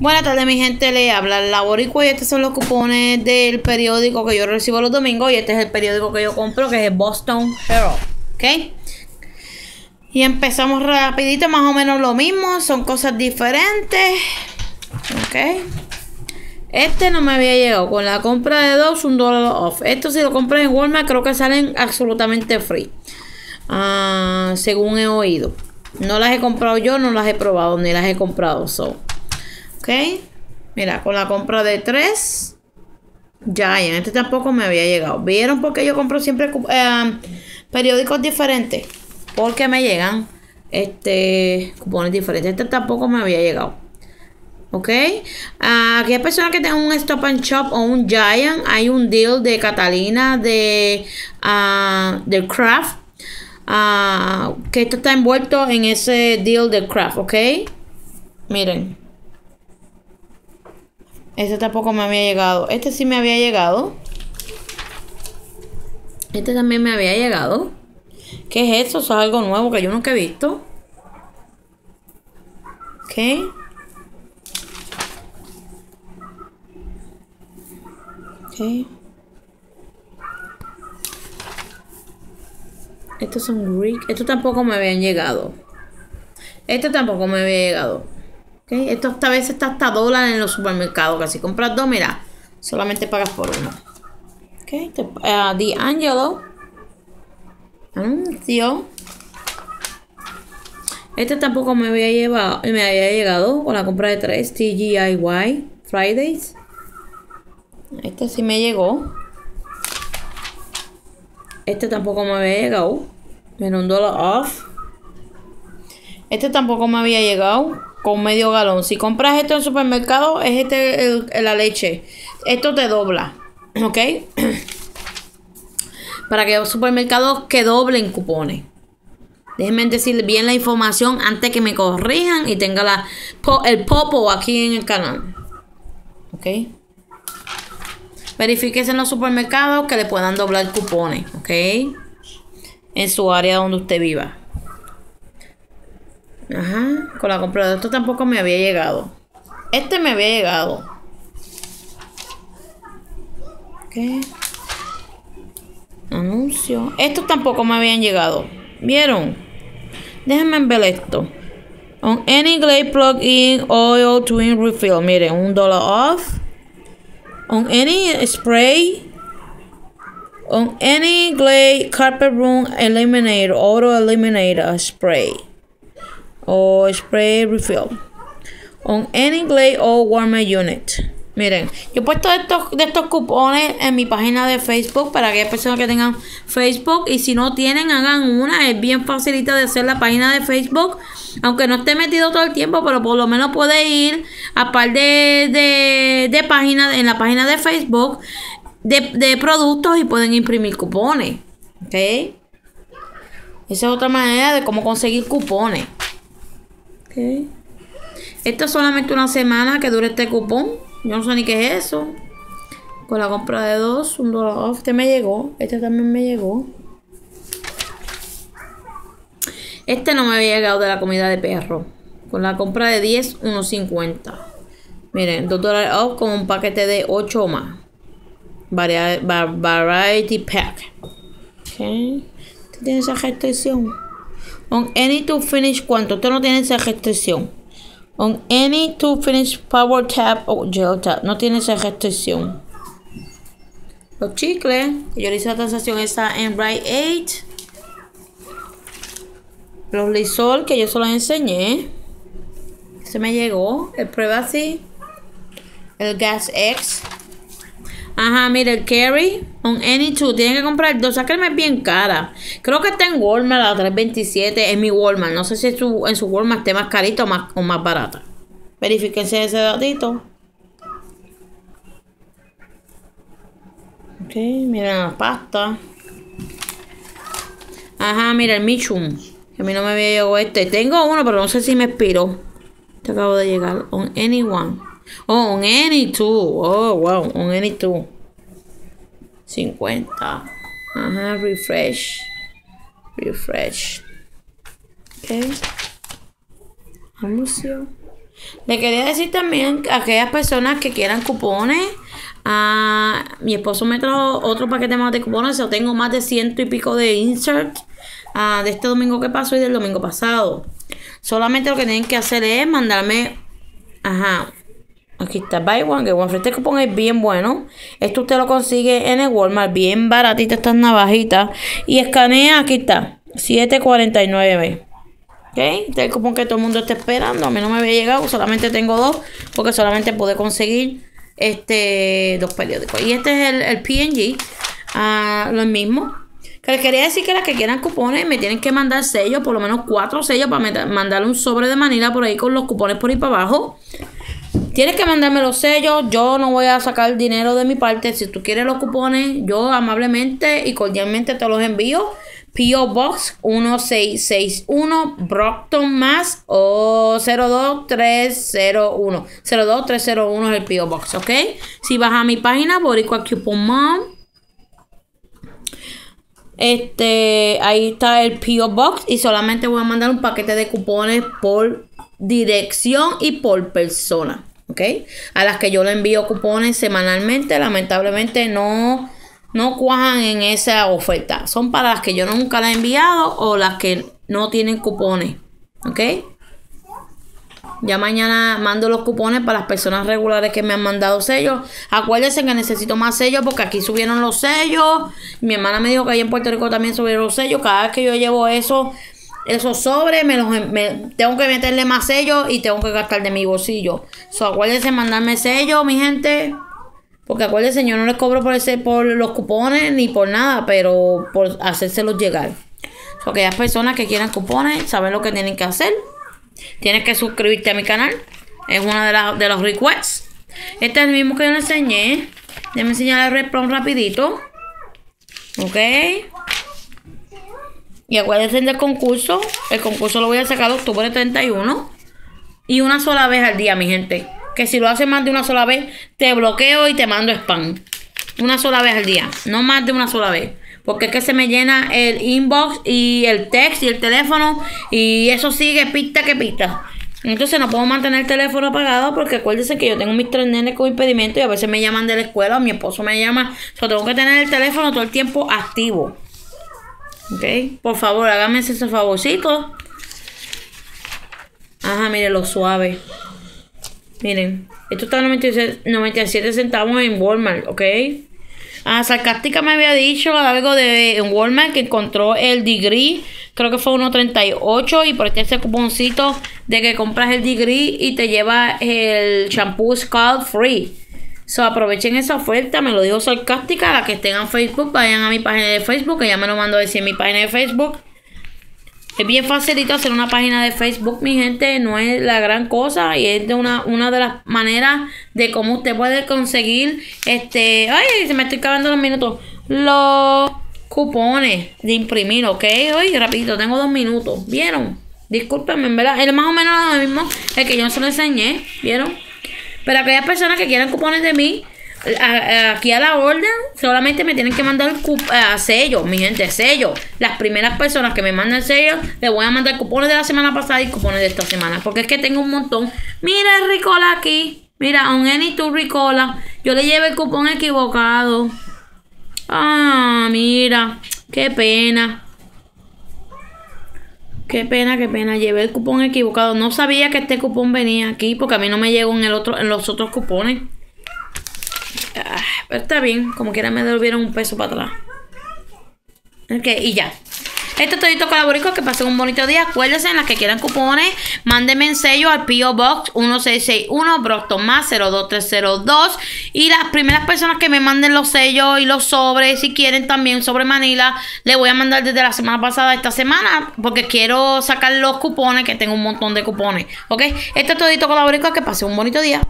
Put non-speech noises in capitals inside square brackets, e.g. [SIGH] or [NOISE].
Buenas tardes, mi gente. Le habla la Boricua y estos son los cupones del periódico que yo recibo los domingos. Y este es el periódico que yo compro, que es el Boston Herald. ¿Ok? Y empezamos rapidito, más o menos lo mismo. Son cosas diferentes. ¿Ok? Este no me había llegado. Con la compra de dos, un dólar off. Esto si lo compras en Walmart, creo que salen absolutamente free. Ah, según he oído. No las he comprado yo, no las he probado, ni las he comprado. So. Ok. Mira, con la compra de 3. Giant. Este tampoco me había llegado. ¿Vieron por qué yo compro siempre eh, periódicos diferentes? Porque me llegan este cupones diferentes. Este tampoco me había llegado. ¿Ok? Uh, aquellas personas que tengan un Stop and Shop o un Giant, hay un deal de Catalina de, uh, de Craft. Uh, que esto está envuelto en ese deal de Craft, ¿ok? Miren. Este tampoco me había llegado. Este sí me había llegado. Este también me había llegado. ¿Qué es eso? Eso es algo nuevo que yo nunca he visto. Ok. Ok. Estos son Greek. Estos tampoco me habían llegado. Este tampoco me había llegado. Esto esta vez está hasta dólar en los supermercados. Que si compras dos, mira, solamente pagas por uno. Ok, uh, The Angelo. Anuncio. Este tampoco me había llevado, me había llegado con la compra de tres TGIY Fridays. Este sí me llegó. Este tampoco me había llegado. Menos un dólar off. Este tampoco me había llegado con medio galón. Si compras esto en el supermercado, es este la leche. Esto te dobla. [CLEARS THROAT] ¿Ok? [CLEARS THROAT] Para que los supermercados que doblen cupones. Déjenme decir bien la información antes que me corrijan y tenga la, el popo aquí en el canal. ¿Ok? Verifíquese en los supermercados que le puedan doblar cupones. ¿Ok? En su área donde usted viva. Ajá, con la compra de esto tampoco me había llegado. Este me había llegado. ¿Qué? Anuncio. Estos tampoco me habían llegado. ¿Vieron? Déjenme ver esto. On any Glade plug-in oil twin refill. Miren, un dólar off. On any spray. On any Glade carpet room eliminator, auto eliminator spray o spray refill on any Glade or warmer unit. Miren, yo he puesto estos, de estos cupones en mi página de Facebook para aquellas personas que tengan Facebook y si no tienen, hagan una. Es bien facilita de hacer la página de Facebook. Aunque no esté metido todo el tiempo, pero por lo menos puede ir a par de, de, páginas en la página de Facebook de, de productos y pueden imprimir cupones. ¿Ok? Esa es otra manera de cómo conseguir cupones. Esto es solamente una semana que dure este cupón. Yo no sé ni qué es eso. Con la compra de dos, un dólar off. Este me llegó. Este también me llegó. Este no me había llegado de la comida de perro. Con la compra de 10, 1.50. Miren, 2 dólares off con un paquete de 8 más. variety pack. Ok. tiene esa restricción. On any to finish cuánto. Esto no tiene esa restricción. On any to finish power tap o gel tap. No tiene esa restricción. Los chicles. Yo hice la transacción esa en Right 8. Los Lysol que yo se los enseñé. Se me llegó. El Privacy. El Gas X. Ajá, mira, el Carry on Any Two. Tienen que comprar dos. Esa crema es bien cara. Creo que está en Walmart a 3.27. En mi Walmart. No sé si en su Walmart esté más carito o más, o más barata. Verifíquense ese datito. Ok, miren la pasta. Ajá, mira el Michum. Que a mí no me había llegado este. Tengo uno, pero no sé si me expiró. Te acabo de llegar. On Anyone. Oh, on any two. Oh, wow. Any two. 50. Ajá, refresh. Refresh. Ok. Anuncio. Le quería decir también a aquellas personas que quieran cupones. a mi esposo me trajo otro paquete más de cupones. Yo tengo más de ciento y pico de insert ah, de este domingo que pasó y del domingo pasado. Solamente lo que tienen que hacer es mandarme. Ajá. Aquí está Buy One, que One Este cupón es bien bueno. Esto usted lo consigue en el Walmart, bien baratita estas navajitas. Y escanea, aquí está, 7.49. ¿Ok? Este es el cupón que todo el mundo está esperando. A mí no me había llegado, solamente tengo dos, porque solamente pude conseguir este dos periódicos. Y este es el, el PNG, ah, lo mismo. Que les quería decir que las que quieran cupones me tienen que mandar sellos, por lo menos cuatro sellos para mandar un sobre de manila por ahí con los cupones por ahí para abajo. Tienes que mandarme los sellos, yo no voy a sacar dinero de mi parte. Si tú quieres los cupones, yo amablemente y cordialmente te los envío. P.O. Box 1661 Brockton Mass o 02301. 02301 es el P.O. Box, ¿ok? Si vas a mi página, Boricua Coupon Mom, este, ahí está el P.O. Box y solamente voy a mandar un paquete de cupones por dirección y por persona, ¿ok? A las que yo le envío cupones semanalmente, lamentablemente no no cuajan en esa oferta. Son para las que yo nunca la he enviado o las que no tienen cupones. ¿Ok? Ya mañana mando los cupones para las personas regulares que me han mandado sellos. Acuérdense que necesito más sellos porque aquí subieron los sellos. Mi hermana me dijo que ahí en Puerto Rico también subieron los sellos. Cada vez que yo llevo eso, esos sobres, me los, tengo que meterle más sellos y tengo que gastar de mi bolsillo. So, acuérdense mandarme sellos, mi gente. Porque acuérdense, yo no les cobro por ese, por los cupones ni por nada, pero por hacérselos llegar. So, aquellas personas que quieran cupones, saben lo que tienen que hacer. Tienes que suscribirte a mi canal. Es uno de, de los requests. Este es el mismo que yo le enseñé. Déjame enseñar el respawn rapidito. Ok. Y acuérdense del concurso. El concurso lo voy a sacar octubre 31. Y una sola vez al día, mi gente que si lo haces más de una sola vez, te bloqueo y te mando spam. Una sola vez al día, no más de una sola vez. Porque es que se me llena el inbox y el text y el teléfono y eso sigue pista que pista. Entonces no puedo mantener el teléfono apagado porque acuérdense que yo tengo mis tres nenes con impedimento y a veces me llaman de la escuela mi esposo me llama. O tengo que tener el teléfono todo el tiempo activo. ¿Ok? Por favor, háganme ese favorcito. Ajá, mire lo suave. Miren, esto está a 97, centavos en Walmart, ¿ok? Ah, Sarcástica me había dicho algo de en Walmart que encontró el degree, creo que fue 1.38 y por este ese cuponcito de que compras el degree y te lleva el shampoo scalp free. So, aprovechen esa oferta, me lo digo sarcástica, la que en Facebook, vayan a mi página de Facebook, que ya me lo mando a decir en mi página de Facebook. Es bien facilito hacer una página de Facebook, mi gente, no es la gran cosa y es de una, una de las maneras de cómo usted puede conseguir este, ay, se me estoy acabando los minutos, los cupones de imprimir, ¿ok? Hoy rapidito, tengo dos minutos, ¿vieron? Discúlpenme, en verdad, es más o menos lo mismo el que yo se lo enseñé, ¿vieron? Pero aquellas personas que quieran cupones de mí, aquí a la orden solamente me tienen que mandar a sello, mi gente, sello. Las primeras personas que me mandan sello, les voy a mandar cupones de la semana pasada y cupones de esta semana. Porque es que tengo un montón. Mira el Ricola aquí. Mira, un Any to Ricola. Yo le llevo el cupón equivocado. Ah, mira. Qué pena. Qué pena, qué pena. Llevé el cupón equivocado. No sabía que este cupón venía aquí porque a mí no me llegó en el otro, en los otros cupones. Ah, pero está bien, como quiera me devolvieron un peso para atrás. Ok, y ya. Esto es todito colaborico, que pasen un bonito día. Acuérdense, en las que quieran cupones, mándenme en sello al P.O. Box 1661 Brockton más 02302. Y las primeras personas que me manden los sellos y los sobres, si quieren también sobre Manila, le voy a mandar desde la semana pasada esta semana, porque quiero sacar los cupones, que tengo un montón de cupones. Ok, esto es todito colaborico, que pasen un bonito día.